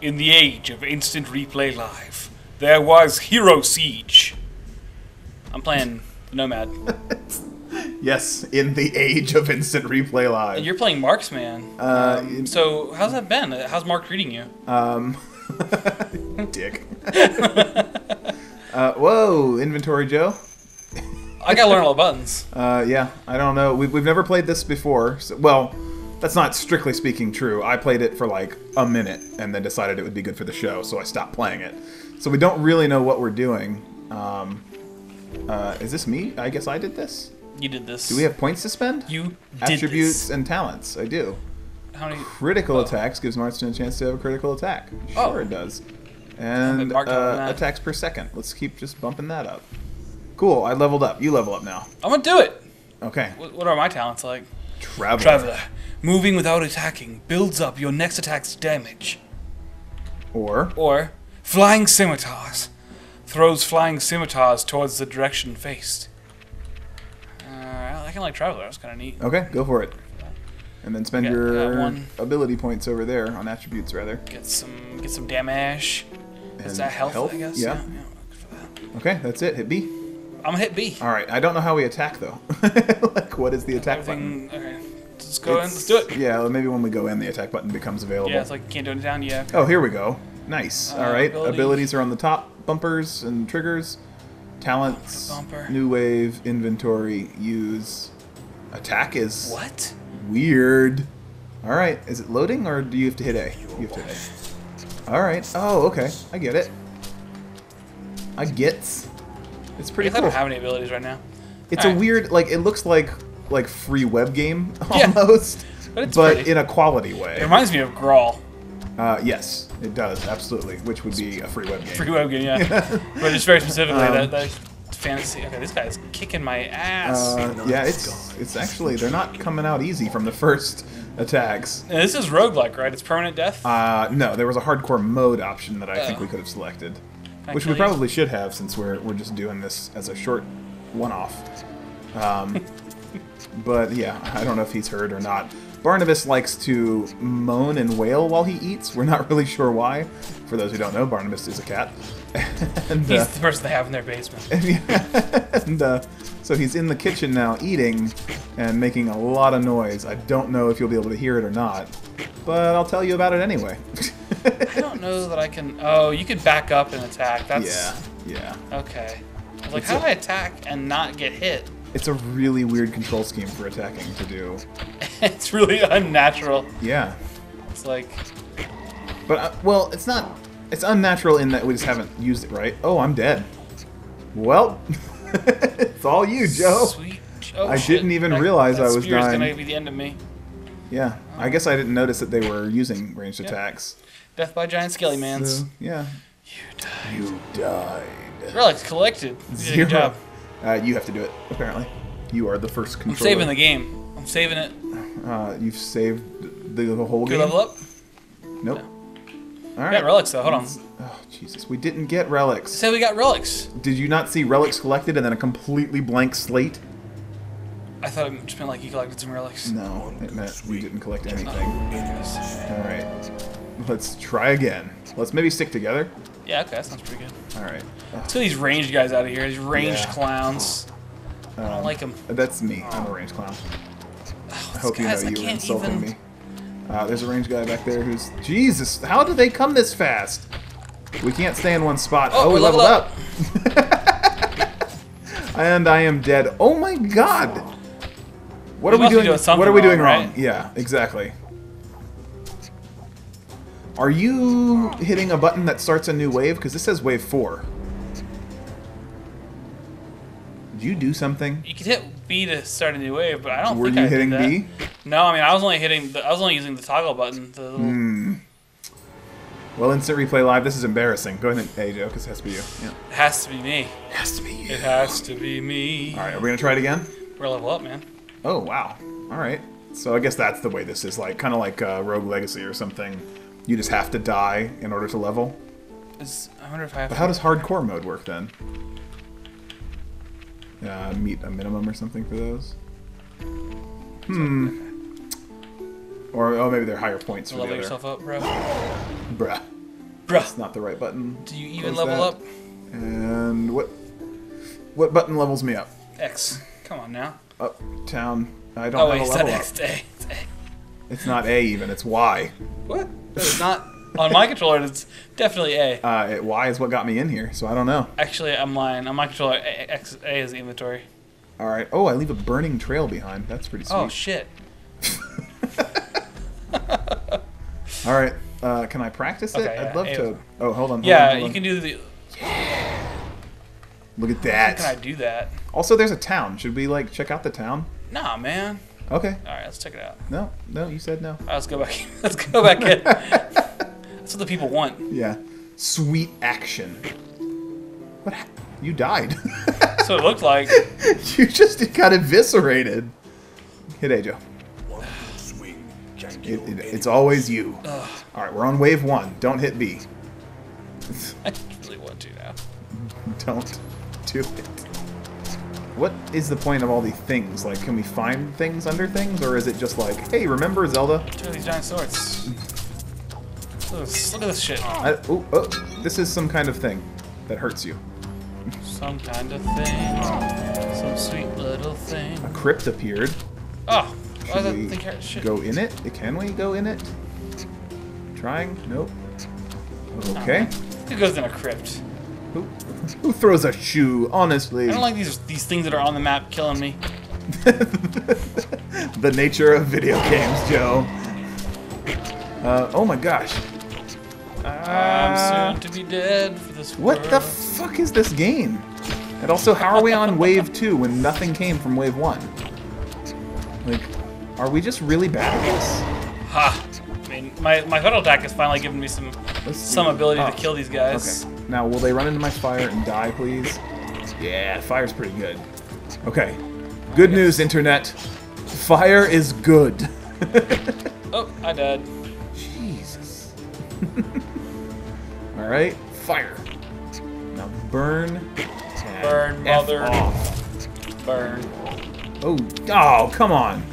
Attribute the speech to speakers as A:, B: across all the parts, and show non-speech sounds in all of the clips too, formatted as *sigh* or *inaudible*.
A: In the age of instant replay live, there was Hero Siege. I'm playing Nomad. *laughs*
B: Yes, in the age of instant replay live.
A: You're playing Marksman.
B: Uh,
A: Um, so how's that been? How's Mark treating you?
B: Um, *laughs* dick. uh, whoa, inventory Joe.
A: I gotta learn all the buttons.
B: Uh, yeah, I don't know. We've, we've never played this before. So, well, that's not strictly speaking true. I played it for like a minute and then decided it would be good for the show, so I stopped playing it. So we don't really know what we're doing. Um, uh, is this me? I guess I did this.
A: You did this.
B: Do we have points to spend?
A: You did
B: Attributes
A: this.
B: and talents. I do.
A: How many?
B: Critical attacks gives Marksman a chance to have a critical attack. Sure,
A: Oh.
B: it does. And
A: marked up on
B: uh, attacks per second. Let's keep just bumping that up. Cool. I leveled up. You level up now.
A: I'm gonna do it.
B: Okay.
A: What, what are my talents like?
B: Traveler.
A: Traveler. Moving without attacking builds up your next attack's damage.
B: Or
A: Or flying scimitars throws flying scimitars towards the direction faced. Uh, I can like traveler. That's kind of neat.
B: okay, go for it. And then spend your ability points over there on attributes rather.
A: Get some get some damage. Is that health?
B: health?
A: I guess.
B: Yeah.
A: yeah for that.
B: Okay, that's it. Hit B.
A: I'm gonna hit B.
B: All right. I don't know how we attack though. *laughs* like, what is the attack button?
A: Everything. Okay. Let's go in. Let's do it.
B: Yeah, maybe when we go in, the attack button becomes available.
A: Yeah, it's like you can't do it down yet.
B: Oh, here we go. Nice.
A: Uh,
B: All right.
A: ability.
B: Abilities are on the top. Bumpers and triggers. Talents.
A: Bumper.
B: New wave. Inventory. Use. Attack is
A: What?
B: weird. All right. Is it loading or do you have to hit A? You have to hit A. All right. Oh, okay. I get it. I get. It's pretty
A: guess I
B: cool.
A: don't have any abilities right now.
B: It's a
A: Alright.
B: weird. Like it looks like like free web game *laughs*
A: Yeah.
B: almost,
A: But it's
B: but
A: pretty.
B: in a quality way.
A: It reminds me of Grawl.
B: Uh, yes, it does absolutely, which would be a free web game.
A: Free web game, yeah. *laughs* but just very specifically
B: Um,
A: that, that fantasy. Okay, this guy's kicking my ass.
B: Uh, yeah, it's it's actually they're not coming out easy from the first attacks.
A: And this is roguelike, right? It's permanent death.
B: Uh, no, there was a hardcore mode option that I think
A: Oh.
B: we could have selected, Which we probably should have since we're we're just doing this as a short one-off. Um, *laughs* but yeah, I don't know if he's heard or not. Barnabas likes to moan and wail while he eats. We're not really sure why. For those who don't know, Barnabas is a cat. *laughs* and,
A: He's
B: uh,
A: the person they have in their basement. *laughs*
B: and uh, so he's in the kitchen now eating and making a lot of noise. I don't know if you'll be able to hear it or not, but I'll tell you about it anyway.
A: I don't know that I can. Oh, you could back up and attack. That's
B: yeah, yeah.
A: okay. I was like,
B: It's
A: how
B: a-
A: do I attack and not get hit?
B: It's a really weird control scheme for attacking to do. *laughs*
A: it's really unnatural.
B: Yeah,
A: It's like,
B: but uh, well, it's not. It's unnatural in that we just haven't used it right. Oh, I'm dead. Well, *laughs* it's all you, Joe.
A: sweet. Oh,
B: I
A: shit.
B: didn't even
A: That-
B: realize
A: that
B: I was dying.
A: gonna be the end of me.
B: Yeah, I guess I didn't notice that they were using ranged attacks.
A: Death by giant skelly mans.
B: So, yeah.
A: You died.
B: You died.
A: Relics collected. You did a
B: Zero.
A: Good job.
B: Uh, you have to do it, apparently. You are the first
A: I'm saving the game. I'm saving it.
B: Uh, you've saved the, the whole
A: Good
B: game?
A: level up.
B: Nope.
A: We
B: Alright.
A: got relics though. Hold on.
B: Oh, Jesus. We didn't get relics.
A: Say we got relics.
B: Did you not see relics collected and then a completely blank slate?
A: I thought it just meant like you collected some relics.
B: No, it meant we didn't collect anything. Alright. Let's try again. Let's maybe stick together.
A: Yeah, okay, that sounds pretty good.
B: Alright.
A: Let's get these ranged guys out of here. These ranged
B: Yeah.
A: clowns. I don't like them.
B: That's me. I'm a range clown. I hope
A: guys,
B: you know you were insulting
A: even-
B: me. Uh, there's a range guy back there who's... Jesus! How did they come this fast? We can't stay in one spot.
A: Oh,
B: Oh, we leveled
A: leveled
B: up! *laughs* and I am dead. Oh my god! What
A: We
B: are we doing?
A: doing
B: what are we doing
A: wrong,
B: wrong?
A: right?
B: Yeah, exactly. Are you hitting a button that starts a new wave? Because this says wave 4. Did you do something?
A: You could hit B to start a new wave, but I don't
B: Were
A: think
B: you
A: I did
B: hitting
A: that.
B: Were you hitting B?
A: No, I mean I was only hitting. The, I was only using the toggle button. The little,
B: Hmm. Well, instant replay live. This is embarrassing. Go ahead and hey Joe, because it has to be you. Yeah.
A: It has to be me.
B: It Has to be you.
A: It has to be me.
B: All right, are we gonna try it again?
A: We're level up, man.
B: Oh wow. All right. So I guess that's the way this is like, kind of like uh, Rogue Legacy or something. You just have to die in order to level.
A: Is, I wonder if I have.
B: But how does hardcore mode work then? Uh, meet a minimum or something for those. Hmm. Or oh, maybe they're higher points for the
A: level
B: other.
A: yourself up, bro?
B: Bruh. That's
A: Bruh,
B: not the right button.
A: do you even
B: Close
A: level
B: that.
A: up?
B: And what? What button levels me up?
A: X. Come on now.
B: Up, town. I don't
A: Oh,
B: have
A: wait,
B: a
A: it's not
B: level up.
A: X. It's A. It's
B: not A even. It's Y.
A: What? It's not. On my controller, it's definitely A.
B: Uh, it, y is what got me in here, so I don't know.
A: Actually, I'm lying. On my controller, A, X, A is the inventory.
B: All right. Oh, I leave a burning trail behind. That's pretty sweet.
A: Oh, shit. *laughs*
B: All right. Uh, can I practice it?
A: Okay,
B: I'd love
A: A
B: to.
A: was-
B: Oh, hold on. hold
A: Yeah,
B: on, hold
A: you can do the.
B: Look at that.
A: How can I do that?
B: Also, there's a town. Should we like check out the town?
A: Nah, man.
B: Okay.
A: All right, let's check it out.
B: No, no, you said no.
A: All right, let's go back. *laughs* let's go back in. *laughs* That's what the people want.
B: Yeah. Sweet action. What? hap- You died.
A: So it looked like. *laughs*
B: you just got eviscerated. Hit A, Joe. It, it, it's always you. All right, we're on wave one. Don't hit B.
A: I really want to now.
B: Don't do it. What is the point of all these things? Like, can we find things under things, or is it just like, hey, remember Zelda?
A: Two of these giant swords. Look at this, look at this shit.
B: I, oh, oh, this is some kind of thing that hurts you.
A: Some kind of thing. Some sweet little thing.
B: A crypt appeared.
A: Oh,
B: Should we?
A: Shit.
B: go in it? Can we go in it? Trying? Nope. Okay.
A: Who goes in a crypt?
B: Who, who throws a shoe? Honestly,
A: I don't like these these things that are on the map killing me. *laughs*
B: the nature of video games, Joe. Uh, oh my gosh. Uh,
A: I'm soon to be dead for this
B: what the fuck is this game? And also, how are we on *laughs* wave two when nothing came from wave one? Like, are we just really bad at this?
A: Ha! I mean, my my pedal attack has finally given me some some ability
B: Oh,
A: to kill these guys.
B: Okay. Now, will they run into my fire and die, please? Yeah, fire's pretty good. Okay. Good news, internet. Fire is good. *laughs*
A: Oh, I died.
B: Jesus. *laughs* All right, fire. Now burn.
A: Burn, mother.
B: off.
A: Burn.
B: Oh, oh, come on.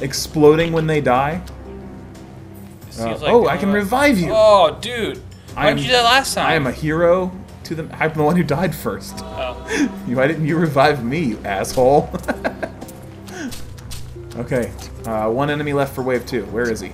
B: Exploding when they die. Uh,
A: like,
B: oh, I can revive you.
A: Oh, dude. Why didn't you do that last time?
B: I am a hero to them. I'm the one who died first.
A: Oh. *laughs*
B: Why didn't you revive me, you asshole? *laughs* okay, uh, one enemy left for wave two. Where is he?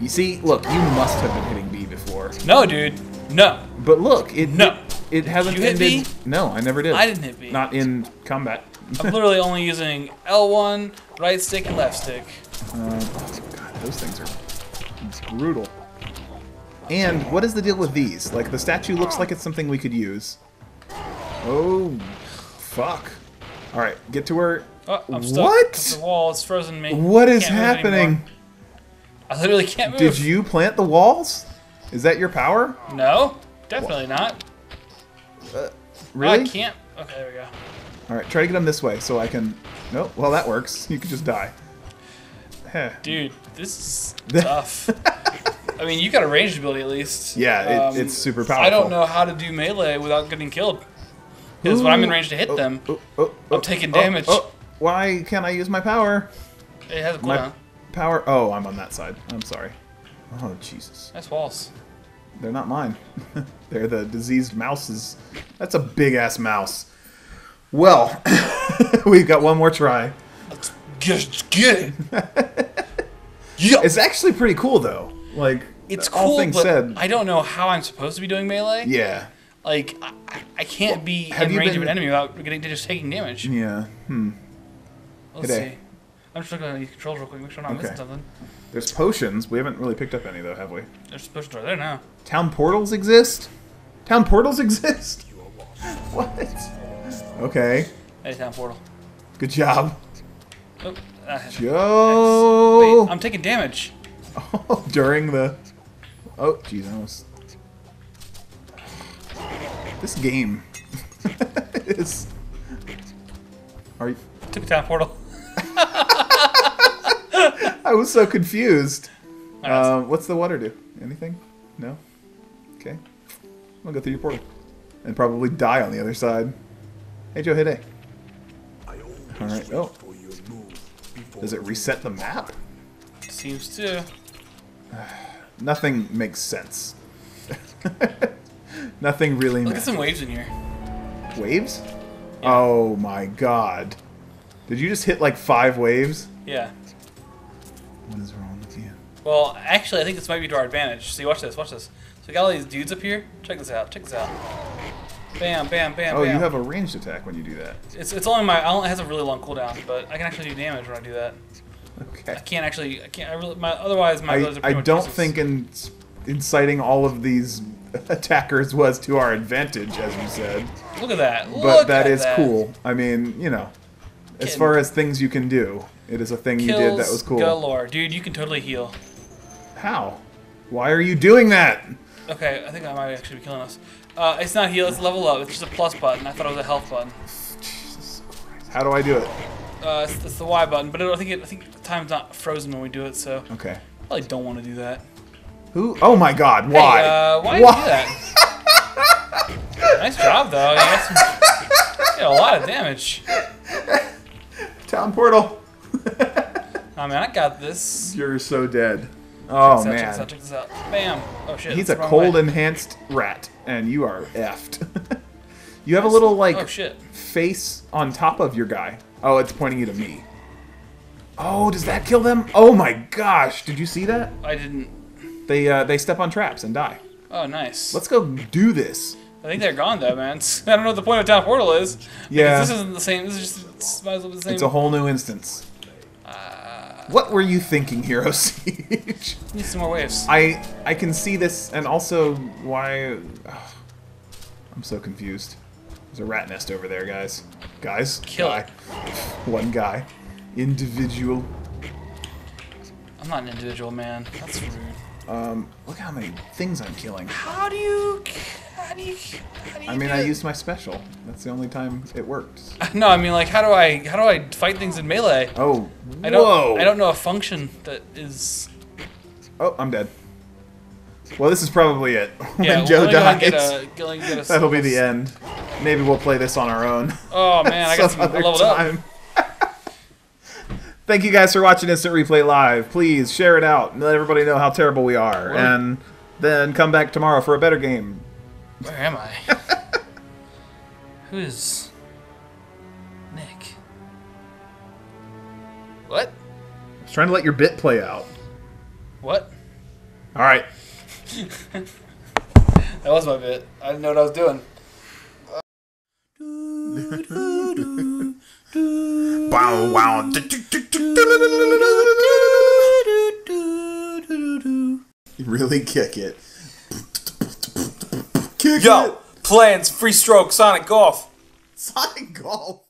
B: You see, look, you must have been hitting B before.
A: No, dude. No.
B: But look, it
A: No.
B: it hasn't
A: Did you hit. B?
B: No, I never did.
A: I didn't hit B.
B: Not in combat.
A: I'm literally only using L1, right stick, and left stick. *laughs*
B: Uh, oh, God, those things are brutal. And what is the deal with these? Like, the statue looks like it's something we could use. Oh, fuck. All right, get to her.
A: Oh, I'm stuck.
B: What?
A: The wall is frozen me.
B: What is happening?
A: I literally can't move.
B: Did you plant the walls? Is that your power?
A: No, definitely not.
B: Uh, really?
A: I can't. Okay, there we go.
B: All right, try to get them this way so I can. No, well that works. You could just die.
A: Dude, this is *laughs* tough. I mean, you got a ranged ability at least.
B: Yeah,
A: Um,
B: it, it's super powerful.
A: I don't know how to do melee without getting killed. Because when I'm in range to hit
B: Oh,
A: them,
B: oh, oh,
A: I'm
B: oh,
A: taking
B: oh,
A: damage.
B: oh. Why can't I use my power?
A: it has a
B: My
A: cooldown.
B: power. Oh, I'm on that side. I'm sorry. Oh Jesus,
A: Nice walls.
B: they're not mine. *laughs* they're the diseased mouses. That's a big ass mouse. Well, *laughs* we've got one more try.
A: Let's get, get it. *laughs* yeah.
B: It's actually pretty cool though. Like
A: It's
B: all
A: cool,
B: things
A: but
B: said.
A: I don't know how I'm supposed to be doing melee.
B: yeah.
A: Like, I, I- can't be
B: have
A: in range of an enemy without getting to just taking damage.
B: Yeah. Hmm.
A: Let's see. I'm just looking at these controls real quick, make sure I'm not
B: Okay.
A: missing something.
B: There's potions. We haven't really picked up any though, have we?
A: There's potions right there now.
B: Town portals exist? Town portals exist? *laughs* What? Okay.
A: Anytime portal.
B: Good job.
A: Oh.
B: Joe!
A: Wait, I'm taking damage.
B: Oh, *laughs* during the. Oh, jeez, I was. This game *laughs* is. Are you...
A: Took a time portal. *laughs*
B: I was so confused.
A: Alright,
B: Uh, what's the water do? Anything? No? Okay. I'll go through your portal. And probably die on the other side. Hey, Joe, hit A. Alright, oh. Does it reset the map?
A: seems to. *sighs* *sighs* *sighs*
B: Nothing makes sense. *laughs* Nothing really makes.
A: Look at some waves in here.
B: Waves? Oh my god. Did you just hit like five waves?
A: Yeah.
B: What is wrong with you?
A: Well, actually, I think this might be to our advantage. See, watch this, watch this. So we got all these dudes up here. Check this out, check this out. Bam, bam, bam,
B: Oh,
A: bam.
B: you have a ranged attack when you do that.
A: It's, it's only my, it has a really long cooldown, but I can actually do damage when I do that.
B: Okay.
A: I can't actually, I can't, I really, my, otherwise my
B: I,
A: are
B: I
A: much
B: don't think in, inciting all of these *laughs* attackers was to our advantage, as you said.
A: Look at that.
B: But
A: Look
B: that
A: at
B: is
A: that.
B: cool. I mean, you know, as far as things you can do, it is a thing you did that was cool.
A: galore. Dude, you can totally heal.
B: How? Why are you doing that?
A: Okay, I think I might actually be killing us. Uh, it's not heal, it's level up. It's just a plus button. I thought it was a health button. *sighs*
B: Jesus Christ. How do I do it?
A: Uh, it's, it's the Y button, but it, I think it, I think time's not frozen when we do it, so
B: Okay.
A: I probably don't want to do that.
B: Who? Oh my God! Why?
A: Hey, uh, why, did you do that? *laughs* nice job, though. You got, some, you got a lot of damage.
B: Town portal. *laughs*
A: I mean, I got this.
B: You're so dead. Oh
A: Check this out,
B: man.
A: check this out, check this out. Bam. Oh shit.
B: He's a cold
A: way.
B: enhanced rat, and you are effed. *laughs* you have a little like
A: Oh shit.
B: face on top of your guy. Oh, it's pointing you to me. Oh, does that kill them? Oh my gosh! Did you see that?
A: I didn't.
B: They uh, they step on traps and die.
A: Oh nice.
B: Let's go do this.
A: I think they're gone though, man. *laughs* I don't know what the point of town portal is.
B: Yeah.
A: This isn't the same. This is just might as well be the same.
B: It's a whole new instance. What were you thinking, Hero *laughs* Siege?
A: Need some more waves.
B: I I can see this, and also why. ugh, *sighs* I'm so confused. There's a rat nest over there, guys. Guys,
A: Kill
B: guy, one guy, individual.
A: I'm not an individual, man. That's rude.
B: Um, look how many things I'm killing.
A: How do you? How do you? How do you
B: I mean, I
A: it?
B: used my special. That's the only time it worked. *laughs*
A: No, I mean like how do I? How do I fight things in melee?
B: Oh,
A: I don't.
B: whoa!
A: I don't know a function that is.
B: Oh, I'm dead. Well, this is probably it. *laughs* when
A: Yeah,
B: Joe
A: let me go ahead
B: dies,
A: get a, get *laughs* a
B: that'll be the end. Maybe we'll play this on our own.
A: Oh man, I *laughs* got some. Leveled up. *laughs*
B: Thank you guys for watching Instant Replay Live. Please share it out and let everybody know how terrible we are. And then come back tomorrow for a better game.
A: Where am I? *laughs* Who's Nick? What?
B: I was trying to let your bit play out.
A: What?
B: All right.
A: That was my bit. I didn't know what I was doing.
B: Wow, *laughs* wow. Really kick it. Kick
A: Yo,
B: it.
A: plans, free stroke, Sonic Golf.
B: Sonic Golf.